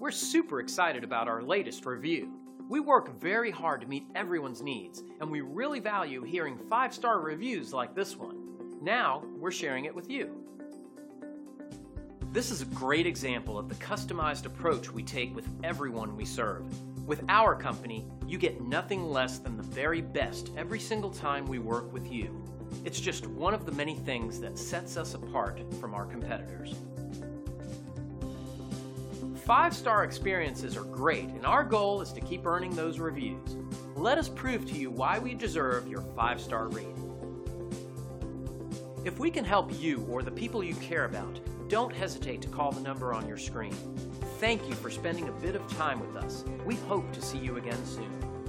We're super excited about our latest review. We work very hard to meet everyone's needs, and we really value hearing five star reviews like this one. Now, we're sharing it with you. This is a great example of the customized approach we take with everyone we serve. With our company, you get nothing less than the very best every single time we work with you. It's just one of the many things that sets us apart from our competitors. Five star experiences are great, and our goal is to keep earning those reviews. Let us prove to you why we deserve your five star rating. If we can help you or the people you care about, don't hesitate to call the number on your screen. Thank you for spending a bit of time with us. We hope to see you again soon.